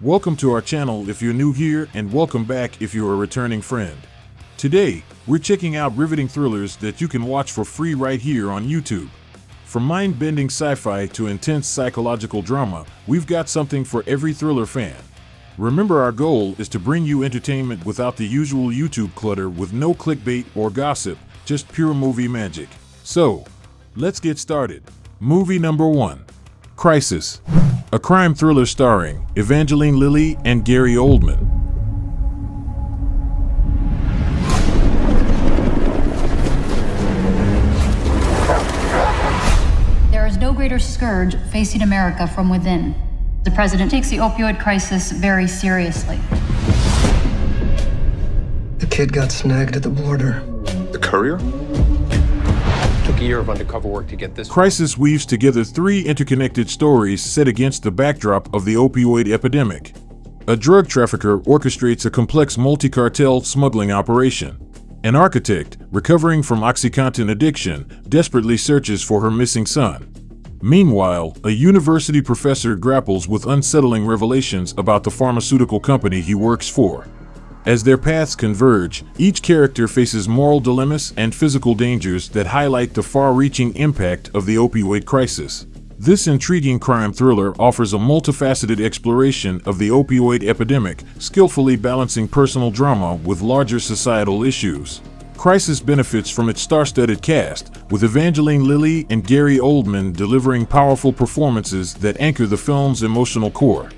Welcome to our channel if you're new here, and welcome back if you're a returning friend. Today, we're checking out riveting thrillers that you can watch for free right here on YouTube. From mind bending sci fi to intense psychological drama, we've got something for every thriller fan. Remember, our goal is to bring you entertainment without the usual YouTube clutter with no clickbait or gossip, just pure movie magic. So, let's get started. Movie number one Crisis, a crime thriller starring Evangeline Lilly and Gary Oldman. There is no greater scourge facing America from within. The president takes the opioid crisis very seriously. The kid got snagged at the border. The courier? Took a year of undercover work to get this. Crisis weaves together three interconnected stories set against the backdrop of the opioid epidemic. A drug trafficker orchestrates a complex multi cartel smuggling operation. An architect, recovering from Oxycontin addiction, desperately searches for her missing son. Meanwhile, a university professor grapples with unsettling revelations about the pharmaceutical company he works for. As their paths converge, each character faces moral dilemmas and physical dangers that highlight the far reaching impact of the opioid crisis. This intriguing crime thriller offers a multifaceted exploration of the opioid epidemic, skillfully balancing personal drama with larger societal issues. Crisis benefits from its star studded cast, with Evangeline Lilly and Gary Oldman delivering powerful performances that anchor the film's emotional core.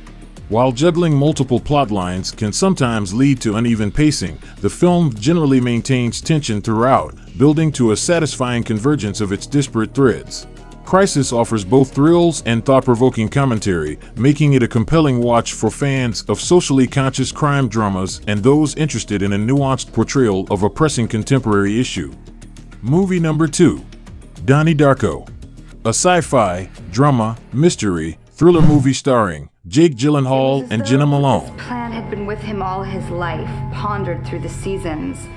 While juggling multiple plot lines can sometimes lead to uneven pacing, the film generally maintains tension throughout, building to a satisfying convergence of its disparate threads. Crisis offers both thrills and thought provoking commentary, making it a compelling watch for fans of socially conscious crime dramas and those interested in a nuanced portrayal of a pressing contemporary issue. Movie number two Donnie Darko, a sci fi, drama, mystery, thriller movie starring Jake Gyllenhaal and Jena Malone. This plan had been with him all his life, pondered through the seasons.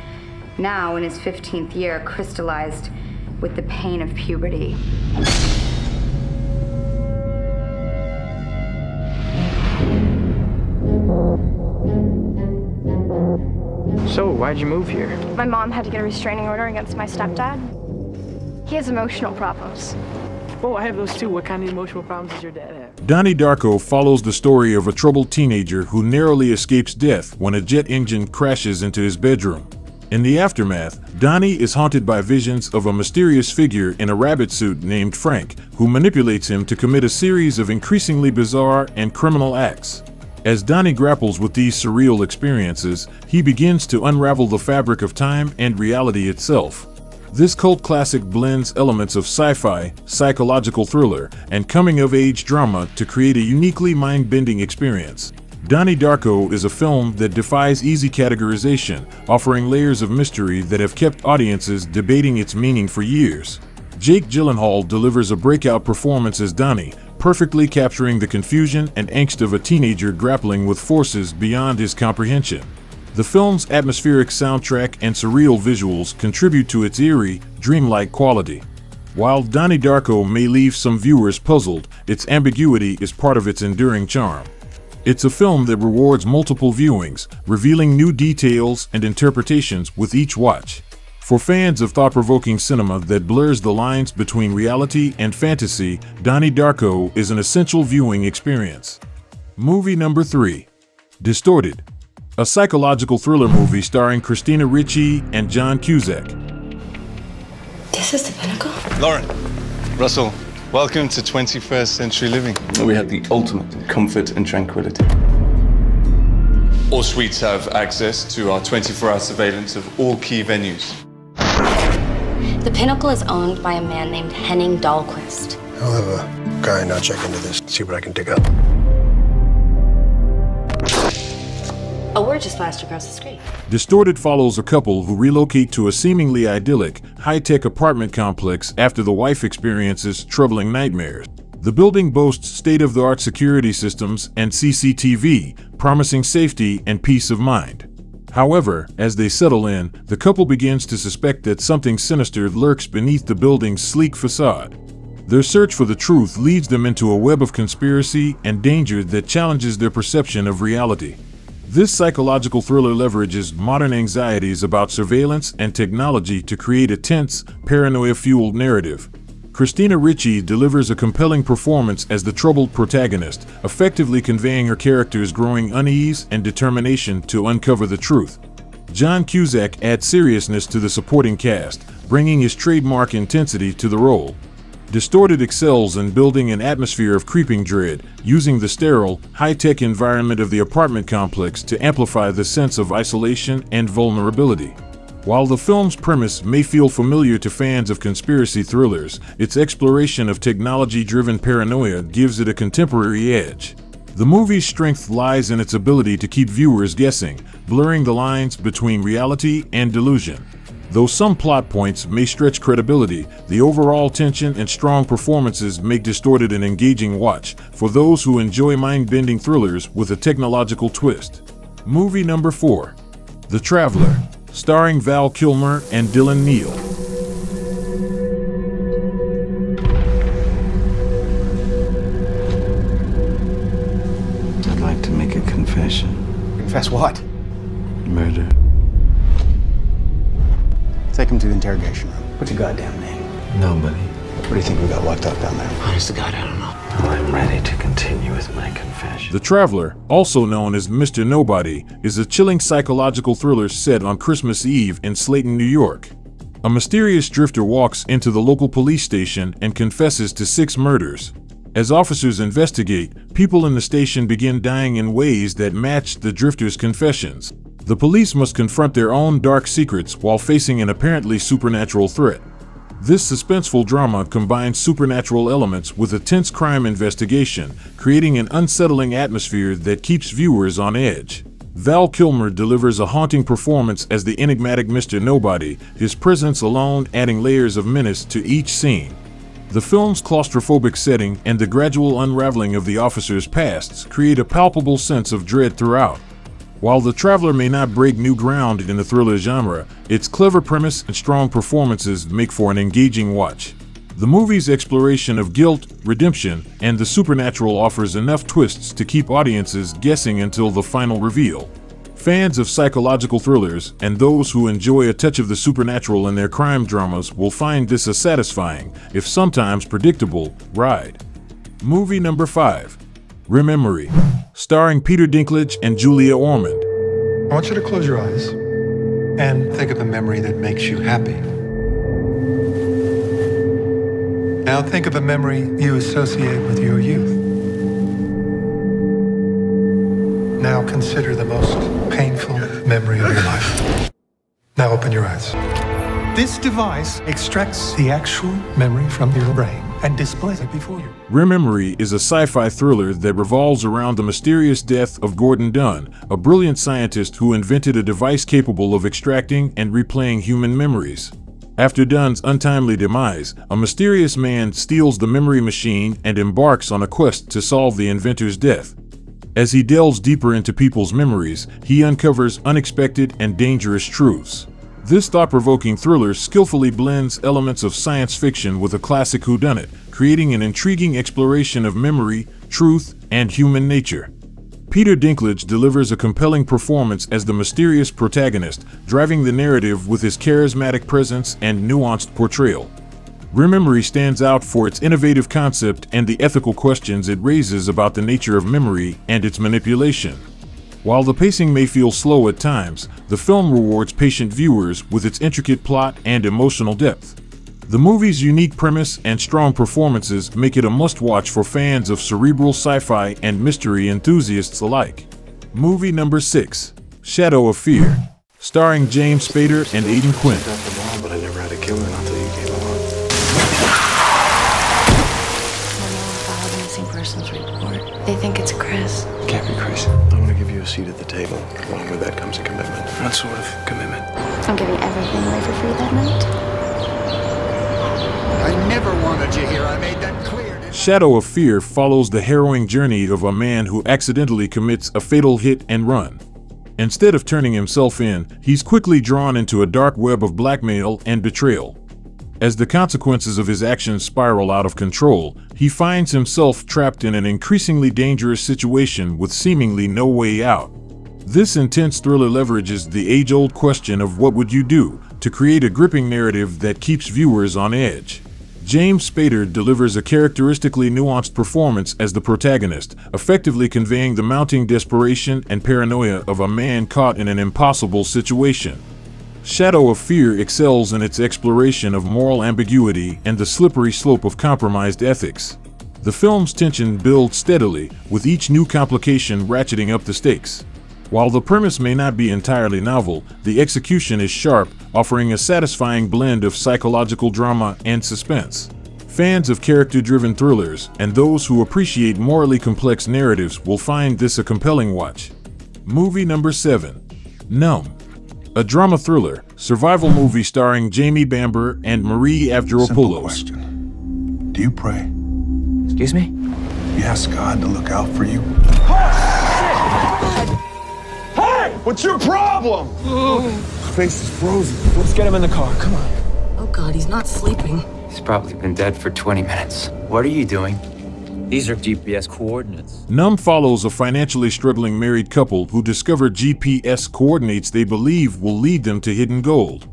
Now, in his 15th year, crystallized with the pain of puberty. So, why'd you move here? My mom had to get a restraining order against my stepdad. He has emotional problems. Oh, I have those too. What kind of emotional problems does your dad have? Donnie Darko follows the story of a troubled teenager who narrowly escapes death when a jet engine crashes into his bedroom. In the aftermath, Donnie is haunted by visions of a mysterious figure in a rabbit suit named Frank, who manipulates him to commit a series of increasingly bizarre and criminal acts. As Donnie grapples with these surreal experiences, he begins to unravel the fabric of time and reality itself. This cult classic blends elements of sci fi, psychological thriller, and coming of age drama to create a uniquely mind bending experience. Donnie Darko is a film that defies easy categorization, offering layers of mystery that have kept audiences debating its meaning for years. Jake Gyllenhaal delivers a breakout performance as Donnie, perfectly capturing the confusion and angst of a teenager grappling with forces beyond his comprehension. The film's atmospheric soundtrack and surreal visuals contribute to its eerie, dreamlike quality. While Donnie Darko may leave some viewers puzzled, its ambiguity is part of its enduring charm. It's a film that rewards multiple viewings, revealing new details and interpretations with each watch. For fans of thought provoking cinema that blurs the lines between reality and fantasy, Donnie Darko is an essential viewing experience. Movie number 3 Distorted, a psychological thriller movie starring Christina Ricci and John Cusack. This is the pinnacle? Lauren, Russell, welcome to 21st Century Living. We have the ultimate in comfort and tranquility. All suites have access to our 24 hour surveillance of all key venues. The pinnacle is owned by a man named Henning Dahlquist. I'll have a guy now check into this, see what I can dig up. Oh, we're just fast across the street. Distorted follows a couple who relocate to a seemingly idyllic, high tech apartment complex after the wife experiences troubling nightmares. The building boasts state of the art security systems and CCTV, promising safety and peace of mind. However, as they settle in, the couple begins to suspect that something sinister lurks beneath the building's sleek facade. Their search for the truth leads them into a web of conspiracy and danger that challenges their perception of reality. This psychological thriller leverages modern anxieties about surveillance and technology to create a tense, paranoia fueled narrative. Christina Ricci delivers a compelling performance as the troubled protagonist, effectively conveying her character's growing unease and determination to uncover the truth. John Cusack adds seriousness to the supporting cast, bringing his trademark intensity to the role. Distorted excels in building an atmosphere of creeping dread, using the sterile, high-tech environment of the apartment complex to amplify the sense of isolation and vulnerability. While the film's premise may feel familiar to fans of conspiracy thrillers, its exploration of technology-driven paranoia gives it a contemporary edge. The movie's strength lies in its ability to keep viewers guessing, blurring the lines between reality and delusion. Though some plot points may stretch credibility, the overall tension and strong performances make Distorted an engaging watch for those who enjoy mind-bending thrillers with a technological twist. Movie number 4. The Traveler starring Val Kilmer and Dylan Neal. I'd like to make a confession. Confess what? Murder. Take him to the interrogation room. What's your goddamn name? Nobody. What do you think we got locked up down there? Honest to God, I don't know. I'm ready to continue with my confession. The Traveler, also known as Mr. Nobody, is a chilling psychological thriller set on Christmas Eve in Slayton, New York. A mysterious drifter walks into the local police station and confesses to six murders. As officers investigate, people in the station begin dying in ways that match the drifter's confessions. The police must confront their own dark secrets while facing an apparently supernatural threat. This suspenseful drama combines supernatural elements with a tense crime investigation, creating an unsettling atmosphere that keeps viewers on edge. Val Kilmer delivers a haunting performance as the enigmatic Mr. Nobody, his presence alone adding layers of menace to each scene. The film's claustrophobic setting and the gradual unraveling of the officers' pasts create a palpable sense of dread throughout. While The Traveler may not break new ground in the thriller genre, its clever premise and strong performances make for an engaging watch. The movie's exploration of guilt, redemption, and the supernatural offers enough twists to keep audiences guessing until the final reveal. Fans of psychological thrillers and those who enjoy a touch of the supernatural in their crime dramas will find this a satisfying, if sometimes predictable, ride. Movie number 5 Rememory, starring Peter Dinklage and Julia Ormond. I want you to close your eyes and think of a memory that makes you happy. Now think of a memory you associate with your youth. Now consider the most painful memory of your life. Now open your eyes. This device extracts the actual memory from your brain and displays it before you. Rememory is a sci-fi thriller that revolves around the mysterious death of Gordon Dunn, a brilliant scientist who invented a device capable of extracting and replaying human memories. After Dunn's untimely demise, a mysterious man steals the memory machine and embarks on a quest to solve the inventor's death. As he delves deeper into people's memories, he uncovers unexpected and dangerous truths. This thought-provoking thriller skillfully blends elements of science fiction with a classic whodunit, creating an intriguing exploration of memory, truth, and human nature. Peter Dinklage delivers a compelling performance as the mysterious protagonist, driving the narrative with his charismatic presence and nuanced portrayal. Rememory stands out for its innovative concept and the ethical questions it raises about the nature of memory and its manipulation. While the pacing may feel slow at times, the film rewards patient viewers with its intricate plot and emotional depth. The movie's unique premise and strong performances make it a must-watch for fans of cerebral sci-fi and mystery enthusiasts alike. Movie number 6, Shadow of Fear, starring James Spader and Aidan Quinn. Seat at the table. Along with that comes a commitment. What sort of commitment? I'm giving everything away for free that night. I never wanted you here. I made that clear. Shadow of Fear follows the harrowing journey of a man who accidentally commits a fatal hit and run. Instead of turning himself in, he's quickly drawn into a dark web of blackmail and betrayal. As the consequences of his actions spiral out of control, he finds himself trapped in an increasingly dangerous situation with seemingly no way out. This intense thriller leverages the age old question of what would you do to create a gripping narrative that keeps viewers on edge. James Spader delivers a characteristically nuanced performance as the protagonist, effectively conveying the mounting desperation and paranoia of a man caught in an impossible situation. Shadow of Fear excels in its exploration of moral ambiguity and the slippery slope of compromised ethics. The film's tension builds steadily, with each new complication ratcheting up the stakes. While the premise may not be entirely novel, the execution is sharp, offering a satisfying blend of psychological drama and suspense. Fans of character driven thrillers and those who appreciate morally complex narratives will find this a compelling watch. Movie number 7 Numb. A drama thriller, survival movie starring Jamie Bamber and Marie Avgeropoulos. question. Do you pray? Excuse me? You ask God to look out for you? Hey! What's your problem? Face is frozen. Let's get him in the car. Come on. Oh god, he's not sleeping. He's probably been dead for 20 minutes. What are you doing? These are GPS coordinates. Numb follows a financially struggling married couple who discover GPS coordinates they believe will lead them to hidden gold.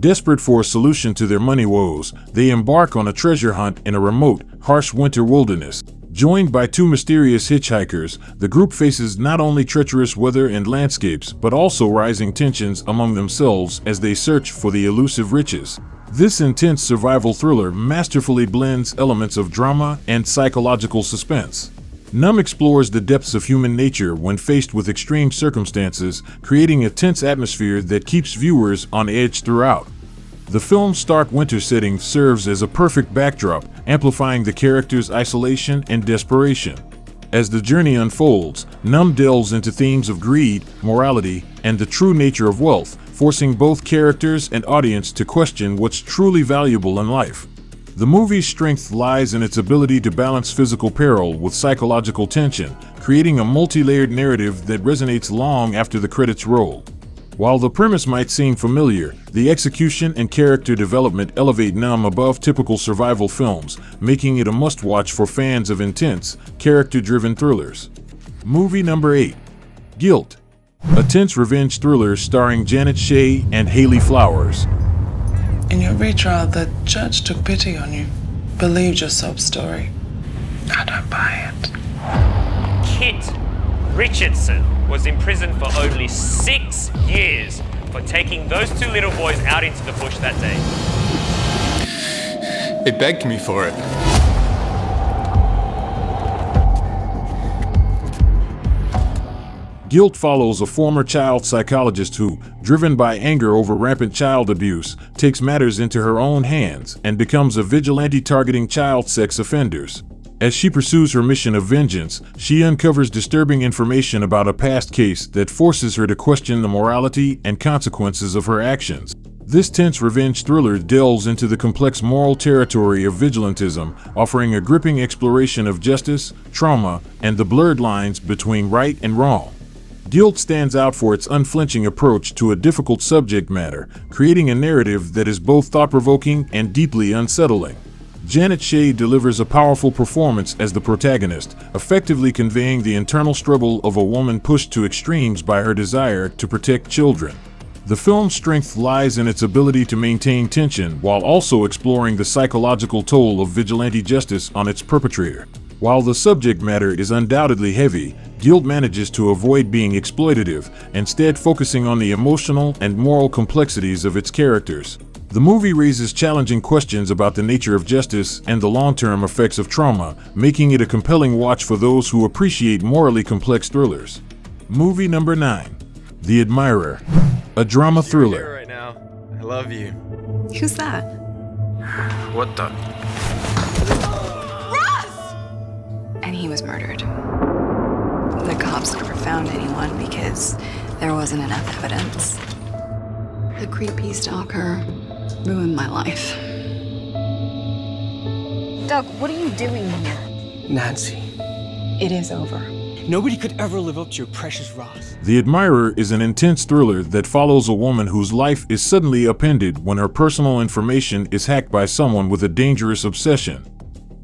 Desperate for a solution to their money woes, they embark on a treasure hunt in a remote, harsh winter wilderness. Joined by two mysterious hitchhikers, the group faces not only treacherous weather and landscapes, but also rising tensions among themselves as they search for the elusive riches. This intense survival thriller masterfully blends elements of drama and psychological suspense. Numb explores the depths of human nature when faced with extreme circumstances, creating a tense atmosphere that keeps viewers on edge throughout. The film's stark winter setting serves as a perfect backdrop, amplifying the characters' isolation and desperation. As the journey unfolds, Numb delves into themes of greed, morality, and the true nature of wealth, forcing both characters and audience to question what's truly valuable in life. The movie's strength lies in its ability to balance physical peril with psychological tension, creating a multi layered narrative that resonates long after the credits roll. While the premise might seem familiar, the execution and character development elevate Numb above typical survival films, making it a must watch for fans of intense, character driven thrillers. Movie number 8 Guilt. A tense revenge thriller starring Janet Shea and Haley Flowers. In your retrial, the judge took pity on you, believed your sob story. I don't buy it. Kit Richardson was imprisoned for only six years for taking those two little boys out into the bush that day. They begged me for it. Guilt follows a former child psychologist who, driven by anger over rampant child abuse, takes matters into her own hands and becomes a vigilante targeting child sex offenders. As she pursues her mission of vengeance, she uncovers disturbing information about a past case that forces her to question the morality and consequences of her actions. This tense revenge thriller delves into the complex moral territory of vigilantism, offering a gripping exploration of justice, trauma, and the blurred lines between right and wrong. Guilt stands out for its unflinching approach to a difficult subject matter, creating a narrative that is both thought provoking and deeply unsettling. Janet Shea delivers a powerful performance as the protagonist, effectively conveying the internal struggle of a woman pushed to extremes by her desire to protect children. The film's strength lies in its ability to maintain tension while also exploring the psychological toll of vigilante justice on its perpetrator. While the subject matter is undoubtedly heavy, Guilt manages to avoid being exploitative, instead focusing on the emotional and moral complexities of its characters. The movie raises challenging questions about the nature of justice and the long-term effects of trauma, making it a compelling watch for those who appreciate morally complex thrillers. Movie number 9. The Admirer. A drama thriller. right now. I love you. Who's that? What the? And he was murdered. The cops never found anyone because there wasn't enough evidence. The creepy stalker ruined my life. Doug, what are you doing here? Nancy. It is over. Nobody could ever live up to your precious Ross. The Admirer is an intense thriller that follows a woman whose life is suddenly upended when her personal information is hacked by someone with a dangerous obsession.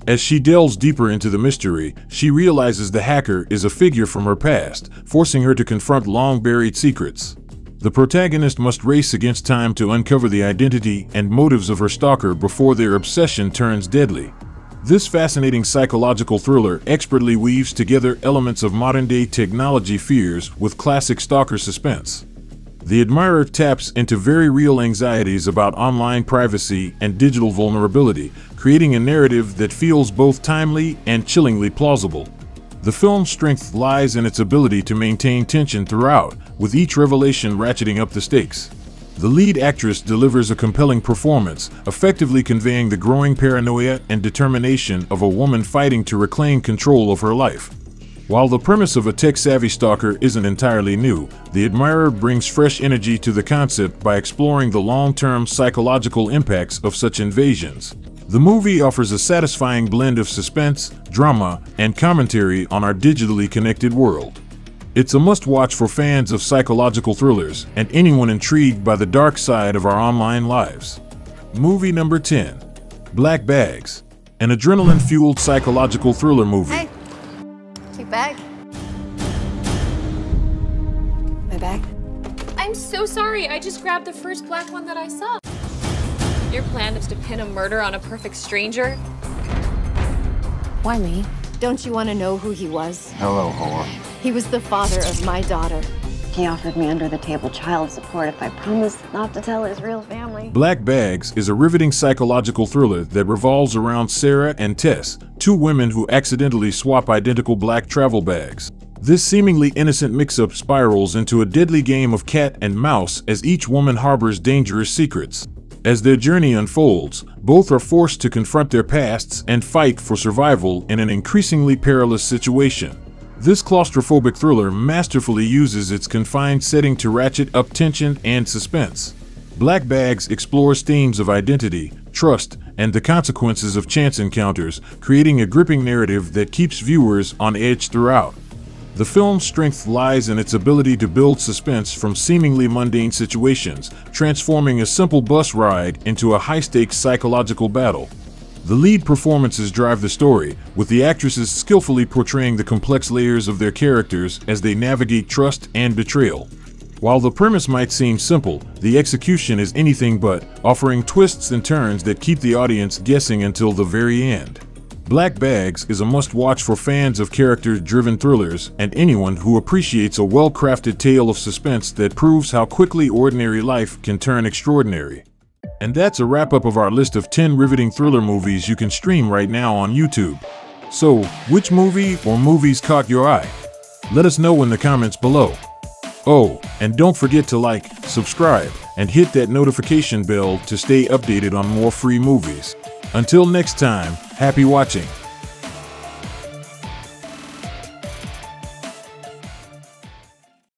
As she delves deeper into the mystery, she realizes the hacker is a figure from her past, forcing her to confront long buried secrets. The protagonist must race against time to uncover the identity and motives of her stalker before their obsession turns deadly. This fascinating psychological thriller expertly weaves together elements of modern day technology fears with classic stalker suspense. The Admirer taps into very real anxieties about online privacy and digital vulnerability, creating a narrative that feels both timely and chillingly plausible. The film's strength lies in its ability to maintain tension throughout, with each revelation ratcheting up the stakes. The lead actress delivers a compelling performance, effectively conveying the growing paranoia and determination of a woman fighting to reclaim control of her life. While the premise of a tech-savvy stalker isn't entirely new, The Admirer brings fresh energy to the concept by exploring the long-term psychological impacts of such invasions. The movie offers a satisfying blend of suspense, drama, and commentary on our digitally connected world. It's a must watch for fans of psychological thrillers and anyone intrigued by the dark side of our online lives. Movie number 10 Black Bags, an adrenaline fueled psychological thriller movie. Hey, take bag. My bag. I'm so sorry. I just grabbed the first black one that I saw. Your plan is to pin a murder on a perfect stranger? Why me? Don't you want to know who he was? Hello, whore. He was the father of my daughter. He offered me under the table child support if I promised not to tell his real family. Black Bags is a riveting psychological thriller that revolves around Sarah and Tess, two women who accidentally swap identical black travel bags. This seemingly innocent mix-up spirals into a deadly game of cat and mouse as each woman harbors dangerous secrets. As their journey unfolds, both are forced to confront their pasts and fight for survival in an increasingly perilous situation. This claustrophobic thriller masterfully uses its confined setting to ratchet up tension and suspense. Black Bags explores themes of identity, trust, and the consequences of chance encounters, creating a gripping narrative that keeps viewers on edge throughout. The film's strength lies in its ability to build suspense from seemingly mundane situations, transforming a simple bus ride into a high stakes psychological battle. The lead performances drive the story, with the actresses skillfully portraying the complex layers of their characters as they navigate trust and betrayal. While the premise might seem simple, the execution is anything but, offering twists and turns that keep the audience guessing until the very end. Black Bags is a must watch for fans of character driven thrillers and anyone who appreciates a well crafted tale of suspense that proves how quickly ordinary life can turn extraordinary. And that's a wrap up of our list of 10 riveting thriller movies you can stream right now on YouTube. So, which movie or movies caught your eye? Let us know in the comments below. Oh, and don't forget to like, subscribe, and hit that notification bell to stay updated on more free movies. Until next time, happy watching.